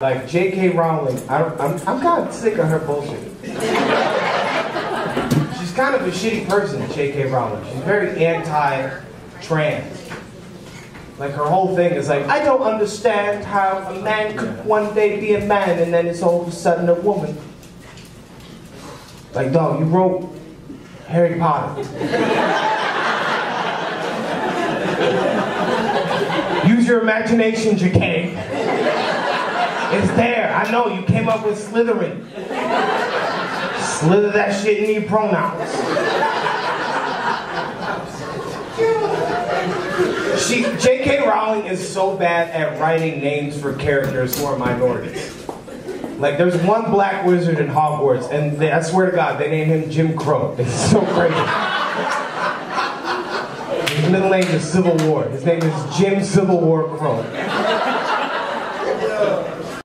Like J.K. Rowling, I don't, I'm, I'm kind of sick of her bullshit. She's kind of a shitty person, J.K. Rowling. She's very anti-trans. Like her whole thing is like, I don't understand how a man could one day be a man and then it's all of a sudden a woman. Like, dog, you wrote Harry Potter. Use your imagination, J.K. It's there. I know you came up with Slytherin. Slither that shit in your pronouns. She, J.K. Rowling is so bad at writing names for characters who are minorities. Like, there's one black wizard in Hogwarts, and they, I swear to God, they named him Jim Crow. It's so crazy. His middle name is Civil War. His name is Jim Civil War Crow.